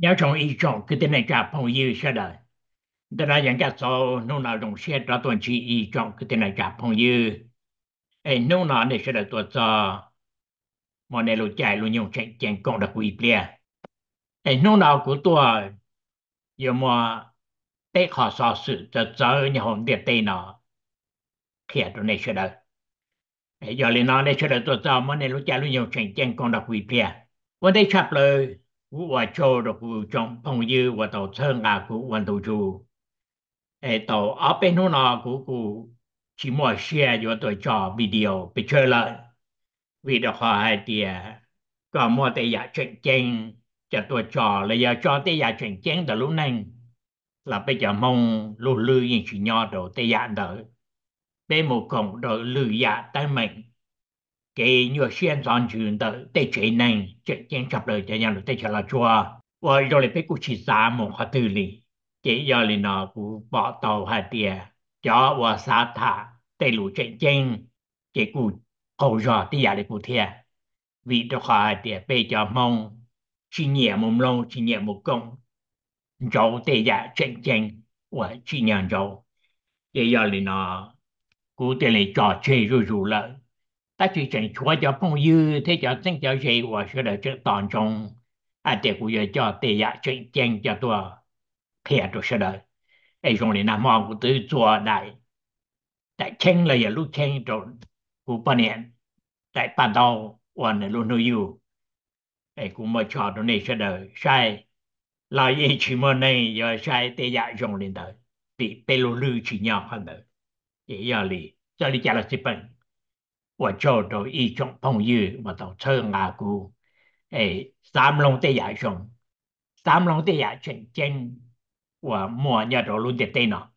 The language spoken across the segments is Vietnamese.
nếu trong ý chọn, cái tên này cả phong yêu sẽ đời đó là những cái số nô nào đồng xe đó tuần chỉ ý chọn, cái tên này cả phong yêu ấy nô nào này sẽ đời tuần cho mà này luôn chạy luôn nhung chạy chạy con đặc quỷ bia ấy nô nào của tôi, giờ mà tế họ so sự cho cho nhà hồng địa tây nó kia tụi này sẽ đời ấy giờ lên nó này sẽ đời tuần cho mà này luôn chạy luôn nhung chạy chạy con đặc quỷ bia vấn đề chập lời vụ và cho được vụ trong phong dư và tàu sơn ngà của quân tàu chủ ê tàu ở bên hồ nọ của cụ chỉ mua xe cho tôi cho video bị chơi lại vì đó họ hay tiền có mua tay giả chuyện chênh cho tôi cho. Là giờ cho tay giả chuyện chênh từ lúc này, là bây giờ mong lù lư những chuyện nhỏ đồ tay giả đỡ. Bên một cổng đồ lư giả tay mình 给女宣传群的对全能，这检查了这样的对起来做，我要来别个去啥么话对哩，这要哩呢不报道还的，叫我啥他对路正经，这个口罩底下的个天，为的话的被叫梦，去年梦龙，去年梦工，找对呀正经，我去年找，这要哩呢，古典里找吹入入了。Ta chỉ chẳng chúa cho phong dư, thế cho chính cho gì và sẽ được trước toàn trong à để của giờ cho tệ ya chuyện chân cho tôi khi tôi sẽ được ấy trong này nam mong của tôi chùa đại đại chân là giờ lúc chân rồi của bao niên đại ban đầu và này luôn nuôi yêu. Ấy cũng mà cho tôi này sẽ được sai là gì chỉ mà này, giờ sai tệ ya dạ trong lên đời. Bị bê lô lư chỉ nhau hơn đời. Vậy giờ li cho li trả là gì bệnh 我做到一种朋友，我到车牙姑，诶，三龙的牙上，三龙的牙全真，我摸人到路的电脑，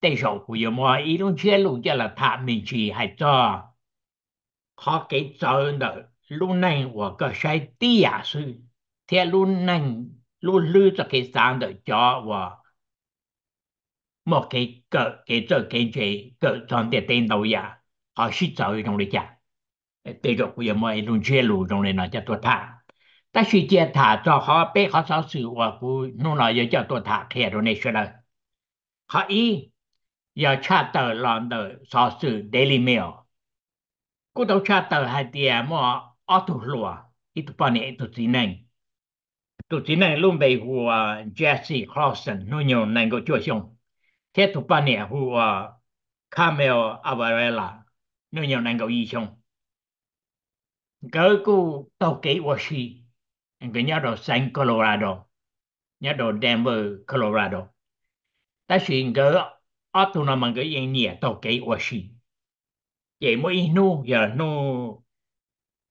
对手不要摸一种切路叫了他们去还做，好给找的路内我个晒地牙是，贴路内路路这个上的叫我。莫给个给这给这个装的电脑呀。 họ suy cho trong đấy chả bây giờ bây giờ mọi luôn chia lù trong này nó cho tôi thả. Ta suy chia thả cho họ bé, họ sao sự và cô nó nói giờ cho tôi thả khe rồi này rồi họ ý, giờ cha tờ lòn tờ sao sự daily mail. Cô đâu cha tờ hai tia mà ở tụ lùa. Ít bao nhiêu tụ gì này tụ gì này luôn bị hùa Jesse Clausen nó nhiều này có chúa xong thế tụ bao nhiêu hùa Camel Avarella nó nhiều năng cầu gì xong cỡ cô tàu kỹ của si đồ San Colorado. Nhớ đồ Denver, Colorado. Ta xin cỡ ở tụ nó mà cái yên nhẹ tàu kỹ vậy mỗi nu, giờ nu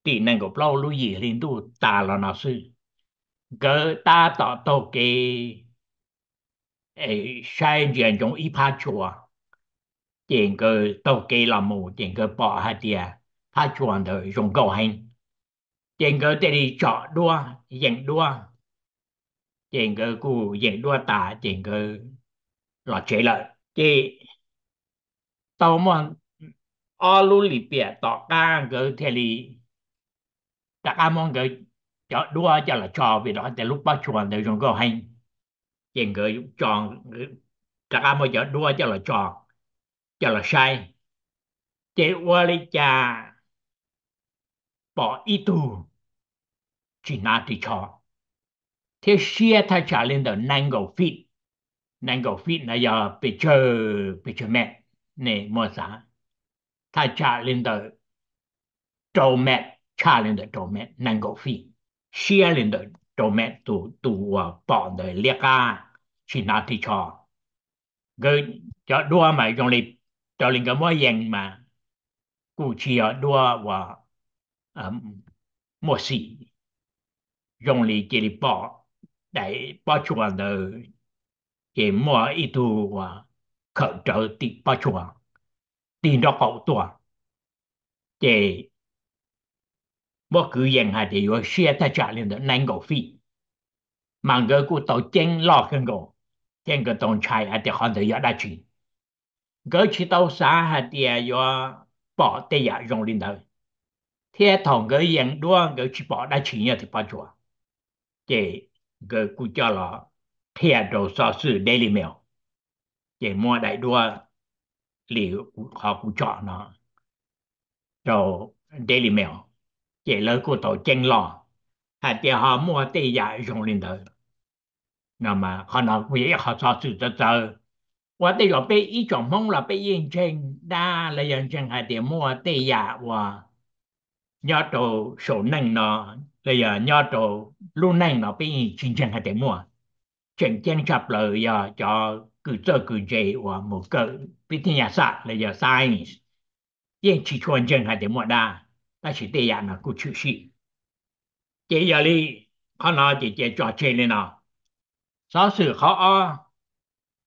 thì năng cầu lâu lưu gì liên tu ta là nó sư. Cỡ ta tàu tàu kỹ ấy sai trong ít chùa tiền cơ tàu kỳ là mù tiền cơ bỏ hạt tiền phát chuẩn đời dùng cầu hành tiền cơ để đi chọn đua dành đua tiền cơ cụ dành đua tả tiền cơ là chế lợi thì tàu mà ở lưu lì bia tỏ ca cơ thế li tất mong cơ chọn đua cho là cho vì đó để lúc bắt chuẩn đời dùng cầu hành tiền cơ chọn tất cả mong chọn đua cho là chọn cho là sai. Chế qua lý cha bỏ ý tu chỉ na thì cho thế xe ta trả lên được năng cầu fit năng cầu fit là giờ bị chờ bị chờ mẹ nè ta trả lên được trâu mẹ trả lên được trâu mẹ năng cầu fit xe lên được trâu mẹ tu tu à, bỏ được liệt ca, chỉ na thì cho cái cho đua mà trong lịch cho nên cái mỗi dạng mà cụ chỉ ở đua và một sĩ dùng lý chỉ lý bỏ để bỏ chùa nợ chỉ mua ít tu và khẩn trợ tị bỏ chùa tiền đó hậu tua chỉ bỏ cứ dạng hay thì có xe ta trả lên được năng cầu phi mà người cụ tổ chân lo hơn cầu chân cái tổng trai hay thì hoàn thành đã chuyện gỡ chỉ tàu xa hạt địa do bỏ tê giả rong lên đời. Thế thằng gỡ dạng đua gỡ chỉ bỏ đã chỉ nhà thì bỏ chùa. Để gỡ cụ cho là thế đồ so sự đây li mèo để mua đại đua liệu họ cụ cho nó. Đồ Daily Mail. Chỉ lời của tổ chân lò hạt địa họ mua tê giả rong lên đời. Nào mà họ nói quý họ so sự cho chơi 我哋落俾依种风落俾认证，但你认证系点么地呀？话 nhớ đồ số năng nó bây giờ nhớ đồ luôn năng nó bị chính chân hay để mua chính chân chập lời giờ cho cứ cho cứ dễ và một cái bị thiên nhà sát là giờ science yên chỉ chuẩn chân hay để mua đa ta chỉ để nhà nó cũng chịu sĩ chỉ giờ đi họ nói chỉ chỉ cho chơi lên nó sau sự họ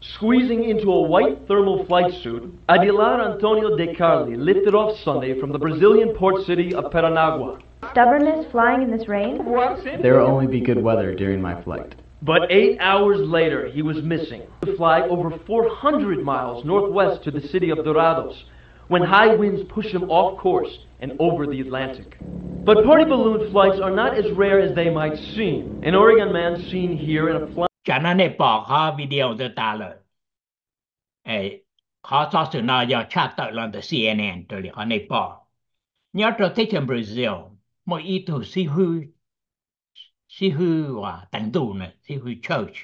Squeezing into a white thermal flight suit, Aguilar Antonio de Carli lifted off Sunday from the Brazilian port city of Paranagua. Stubbornness flying in this rain? There will only be good weather during my flight. But eight hours later, he was missing. To fly over 400 miles northwest to the city of Dorados, when high winds push him off course and over the Atlantic. But party balloon flights are not as rare as they might seem. An Oregon man seen here in a flight. Cho nên này bỏ khó video cho ta rồi ấy khó cho sự nào giờ chat tới lần CNN tới họ này bỏ nhớ cho Brazil một ý tổ si hư si hư và tận tù này si hư church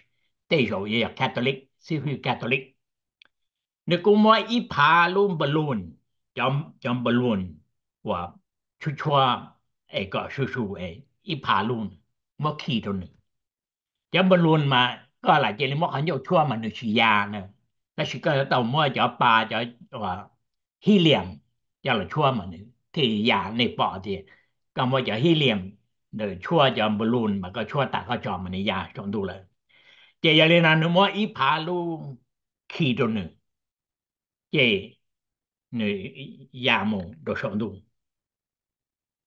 đây rồi là Catholic si hư Catholic nếu cũng mỗi ý phá luôn balloon trong trong balloon và chú chua ấy có sư sư ấy ý phá luôn mất khí thôi nữa cho balloon mà có là chỉ là mất 很 nhiều chua mà nó chỉ ya nữa nó chỉ có tàu mua cho ba cho và helium cho là chua mà nữa thì ya này bỏ thì có mua cho helium rồi chua cho balloon mà có chua ta có cho mà này ya trong đủ rồi chỉ là nó nó mua ít phá luôn khí đâu nữa chỉ nữa ya mù đồ trong đủ.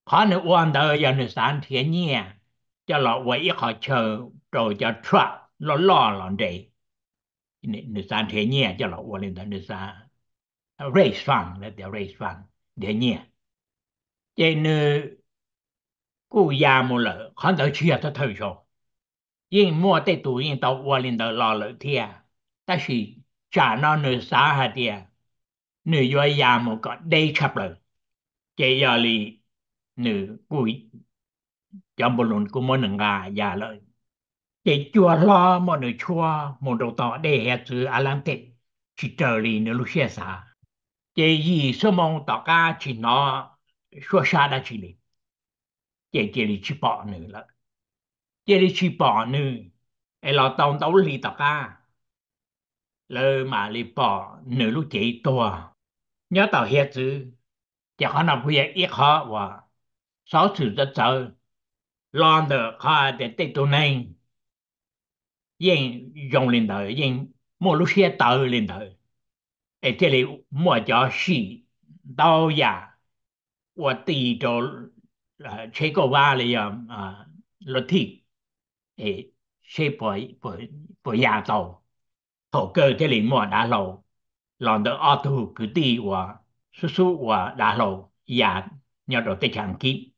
Khó nữa quan đời giờ nữa sáng thiên nhiên cho lọ quấy họ chờ, rồi cho trọ lo lo lo để. Nữ san thế nhẹ, cho lọ quấy lên đó nữ san ray sang là tiểu race sang để nhẹ. Chế nữ cụ già một lợ hắn đỡ chia cho thời cho nhưng mua tê tủ nhưng tàu quấy lên đó lo lợ thiệt ta chỉ trả nó nữ san hạt thiệt nữ do già một cái đây chập lợ. Cái giờ li nữ cụ trong bộ luận của mỗi người nhà lợi. Để chùa lo mà nữ chua một đầu tỏ để hệ chữ Alante, chỉ trở lì nữ lúc xe xa để gì số mong tỏ ca chỉ nó xua xa đã chỉ lì. Để chỉ lì chỉ bỏ nữa, là để lì chỉ bỏ nữa, ai lo tông tấu lì tỏ ca. Lơ mà lì bỏ nửa lúc chỉ tua nhớ tàu hệ chữ chỉ có nào bây ít khó và sáu sự rất sợ lo được họ để tiếp tục này. Yên dùng lên đời, yên mua lúc xe tờ lên đời. Ở thế này mua cho xì đau giả và tì cho à, chế có ba là yam à, à luật thị. Ở chế bỏ bỏ bỏ giả tàu. Thổ cơ thế này mua đã lâu. Lòng được ô tô cứ tì và số số và đã lâu. Giả nhờ đồ tế chẳng kịp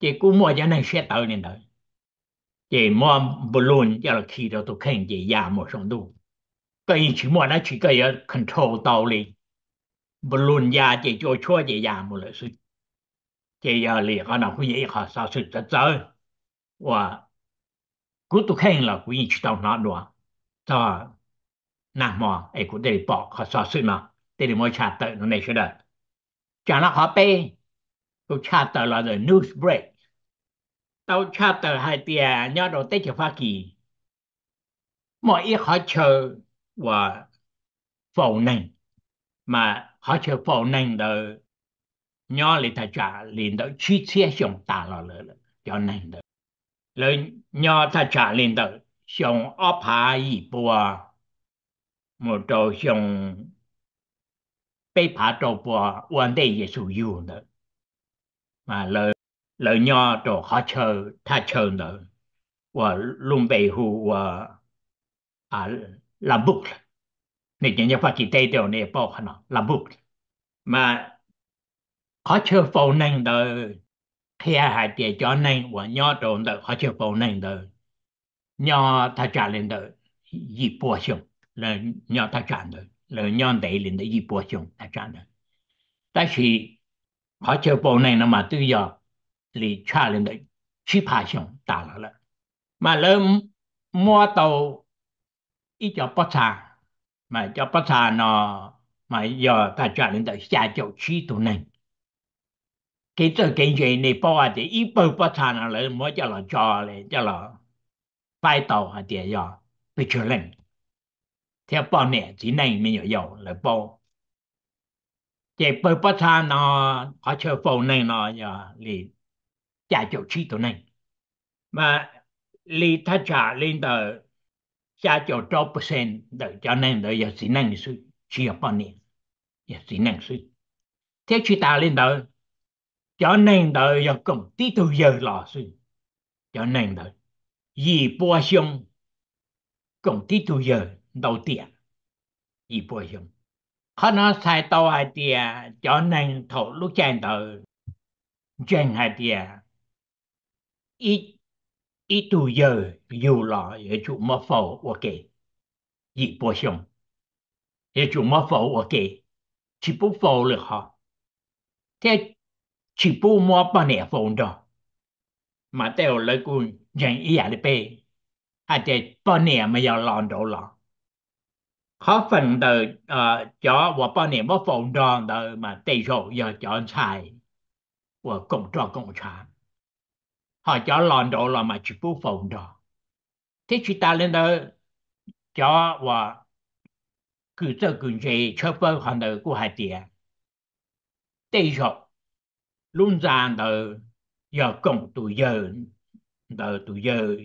chị cũng mua cho nên sẽ tới nên tới. Chị mua balloon cho là khi đó tôi khen chị già một sống đủ cái chỉ mua nó chỉ cái control tàu đi balloon già chỉ cho chua chị già một lần sự chị giờ liền có nào quý vị họ sao sự thật dở và cứ tôi khen là quý chỉ tàu nó đùa. Cho nàng mò ấy cũng để bỏ, họ sao sự mà. Để mới trả tự nó này sẽ đợi cho nó khó bê tôi chặt tới là the news break tao cha tờ hai tia nhớ đồ tết cho Hoa Kỳ mọi ý họ chờ và否认mà họ chờ否认的nhớ里他trả liền đó chi chia xong ta là là cho nên đó rồi nhớ ta trả liền đó xong ốp hạ ý bùa một đồ xong 被爬到过วัน的也属于的， mà lỡ lỡ nho trổ khó chờ, tha chờ nữa và luôn bày hù và à là bục nên những nhà phát triển tây đều này bỏ hẳn làm bục mà khó chờ phổ năng đó khi hạ tiền cho nên và nho trộn đó khó chờ phổ năng đó nho ta trả lên đó gì bùa chung là nho ta trả đó là nho đẩy lên đó gì bùa chung ta trả đó 但是 họ chờ bộ này là mà tự do thì cha lên đấy chỉ phá xong đã là mà lỡ mua tàu ít cho bắt xa mà cho bắt xa nó mà giờ ta trả lên đấy xa cho chi tụ này cái tờ cái gì này bao à thì ít bao bắt xa nó lỡ mua cho là cho lại cho là phải tàu hả tiền giờ bị trở lên theo bao nè chỉ này mình nhớ dầu là bao chế bơ bơ cha nó, họ chờ phổ này nó giờ lì trả chỗ chi tổ này. Mà lì ta trả lên tờ trả chỗ trâu bơ sen đợi cho nên đợi giờ chỉ năng sự chỉ ở bao nè giờ chỉ năng sự thế chỉ ta lên tờ, cho nên đợi giờ cùng tí tu giờ lò sự cho nên đợi gì bùa xong cùng tí tu giờ đầu tiên. Y bùa dùng khó nó sai tàu hai tia cho nên thổ lúc chạy tờ chân hai tia. Ít ít tu giờ, dù lọ ở chủ mơ phổ ok dị bùa dùng ở chủ mơ phổ ok chỉ bù phổ được họ. Thế, chỉ bù mơ bao nhiêu phổ đó. Mà theo lời của dân ý à đi bê hay là bao nhiêu mà 要 lòn đâu lòn có phần từ uh, cho và bao niệm bao phong đoàn từ mà tây số giờ cho xài và cộng cho cộng sản họ cho lòn độ là mà chỉ phú phong đó thế chỉ ta lên đó cho và cứ cho cứ gì cho phân hoàn đời của hai tiền tây số luôn ra từ giờ cộng tụ giờ từ tụ giờ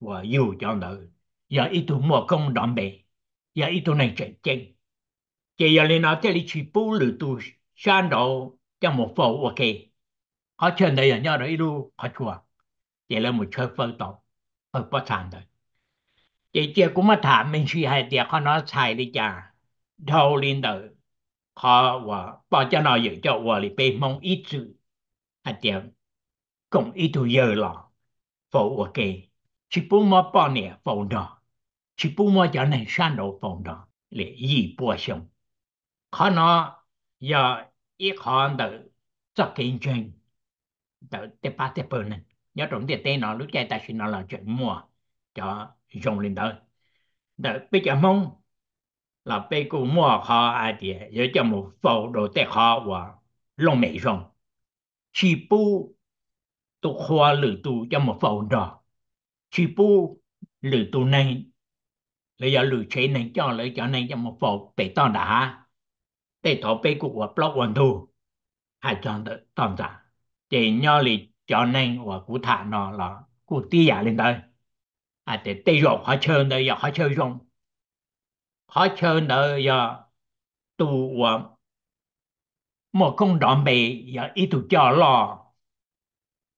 và yêu cho từ giờ ít tụ mua công đòn bề Dạ, ya ito này chạy chạy. Chạy ya lên nào thế li chỉ bù lử tu san đầu cho một phố ok. Họ chơi này nhau đó ilu họ chua chạy lên một chơi phơi tàu phơi bắt sàn rồi chạy chạy cũng mà thả mình suy hai, tiệt họ nói sai đi cha. Đầu lên tử, họ và bao cho nó giữ cho và li bê mong ít chữ hay tiệt cũng ít tu giờ lo phố ok. Chỉ bù mà bao nhiêu phố đó chỉ bù mà cho nên sản đầu phòng đó là y bùa xong khó nó giờ ít khó đó cho kinh doanh đó tế ba tế bờ này nhớ trong tiền tên nó lúc chạy ta xin nó là chuyện mua cho dùng lên đó đó bây giờ mong là bây giờ mua khó ai thì giờ cho một phẫu đồ tế khó và lông mỹ dùng chỉ bù tu khoa lử tu cho một phẫu đó chỉ bù lử tu này lấy giờ lùi chế nên cho lấy cho nên cho một phố bể to đã. Để thọ bể của của block one, two. Hai chọn được toàn giả để nhau lì cho nên và cụ thả nó là cụ tí giả lên đây à để tây rồi họ chơi đây giờ họ chơi rong họ chơi đây giờ tu và một công đoạn bề giờ ít tu cho lo.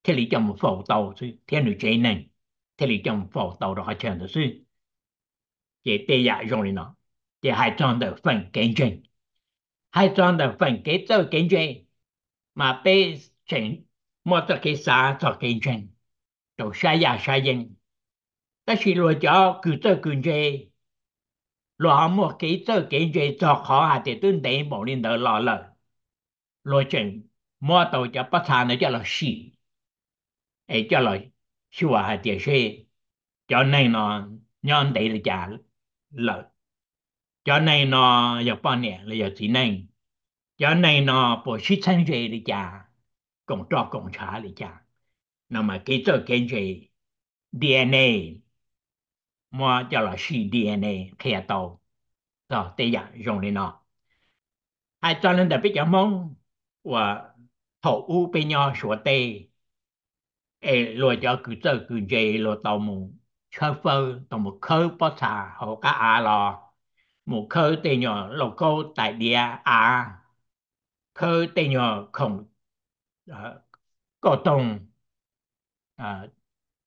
Thế lý cho một phổ tàu chứ thế nữ chế nên thế lý cho một phổ tàu đó họ chơi được chứ để tê dạ dùng lên nó để hai trang được phần kinh doanh hai trang được phần kế cho kinh doanh mà bê chỉnh một cái xã cho kinh doanh đồ sai ya sai dân ta chỉ lo cho cứ cho kinh doanh lo một cái cho kinh doanh cho khó hà để tương đến một liên đỡ lo lợ lo chỉnh mua đồ cho bắt thà nó cho là xì ấy cho là xua hà để xe cho nên nó nhân đấy là trả lợi. Cho nên nó giờ bao nè là giờ chỉ nên cho nên nó bộ sĩ thân về đi cha cộng cho cộng trả đi cha nó mà cái cho cái gì DNA mà cho là sĩ DNA khi tàu rồi tây giờ dùng đi nó hai cho nên đặc biệt giờ mong và thổ u bên nhau sửa tê, ê lo cho cứ cho cứ gì lo tàu mù khơ phơ tổng một khơ bó xà hồ cá à lò. Một khơ tê nhỏ lô cô tại địa à khơ tê nhỏ không à, ờ, có tông à ờ,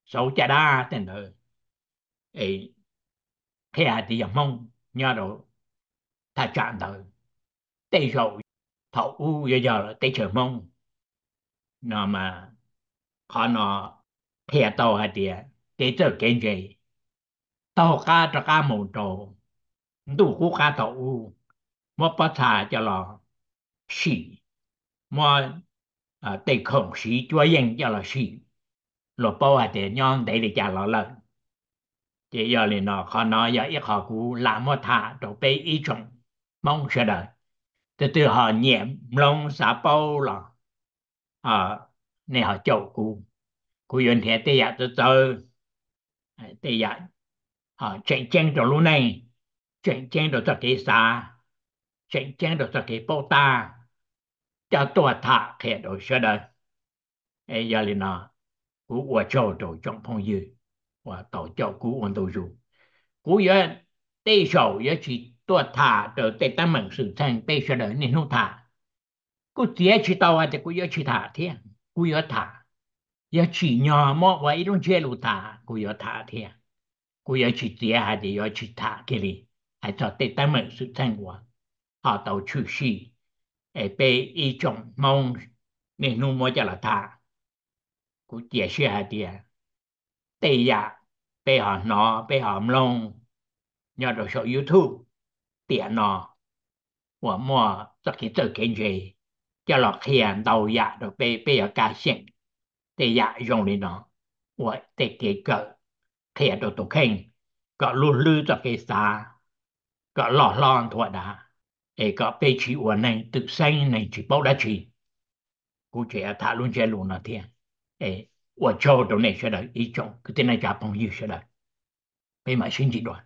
số chả đa tên rồi ấy khi à thì dòng mong nhớ đồ ta chạm đời tê rồi thọ u giờ giờ là tê chờ mong. Nó mà khó nó khi à tàu hạt tiền tây chờ kiến gì tàu cá cho cá mù trâu đủ cú cá tàu u mà bắt thà cho lo xì mà à tây xì chúa yên cho lo xì lo bao hạt địa nhon để để cho lo lần chỉ giờ thì nó khó nói giờ ít họ cũ làm một thà đồ bê ý trọng mong sẽ từ từ họ nhiễm lông xã bao là à ờ, này họ chậu cũ cũ yên thế tây ạ, từ từ thì ạ họ chạy tranh đồ lúc này. Chạy tranh đồ cho kỳ xa chạy tranh đồ cho kỳ bao ta. Cho tôi thả kẻ đồ sơ đời. Ấy giờ thì nó à, cú của châu đồ trong phong dư. Và tổ cho cú ổn tổ dù cú giờ tê sầu giờ chỉ tôi thả đồ tê tam mệnh sự thành tê sơ đời nên không thả. Cú tía chỉ tao à, thì cú giờ chỉ thả thế cú giờ thả giờ chỉ nhỏ mà vậy don't chơi lu ta cũ giờ thả thế cũ giờ chỉ tiếc hay thì giờ chỉ thả cái gì hay cho tết tam mệnh sự thành quả họ đầu chủ sĩ ấy bị ý trọng mong nên nu muốn cho là thả. Cũ chia sẻ hay thì tây ya bây họ nó bây họ long nhờ đồ số YouTube tiền nó và mua tất cả tự kiến gì cho lọ khiển đầu ya được bây bây giờ cá sinh tây ya dùng đi nó và tây cái cỡ khiển đồ tổ khen cỡ luôn lư tất cái xa cỡ lọ lon thua đã ê cỡ bây chỉ của này tự sinh này chỉ bao đã chỉ cụ trẻ thả luôn chơi luôn nó thiên ê 我教的那些的一种，跟那家朋友学的，被买新几段。